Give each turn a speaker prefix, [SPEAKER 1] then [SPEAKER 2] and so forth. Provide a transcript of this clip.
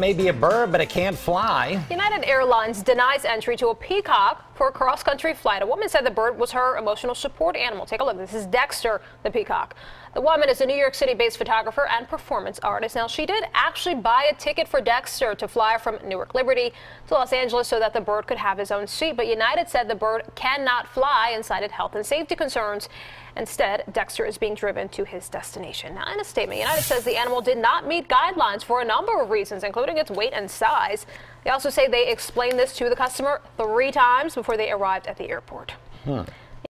[SPEAKER 1] may be a bird, but it can't fly.
[SPEAKER 2] United Airlines denies entry to a peacock for a cross country flight. A woman said the bird was her emotional support animal. Take a look. This is Dexter, the peacock. The woman is a New York City based photographer and performance artist. Now, she did actually buy a ticket for Dexter to fly from Newark Liberty to Los Angeles so that the bird could have his own seat. But United said the bird cannot fly and cited health and safety concerns. Instead, Dexter is being driven to his destination. Now, in a statement, United says the animal did not meet guidelines for a number of reasons, including its weight and size. They also say they explained this to the customer three times before they arrived at the airport.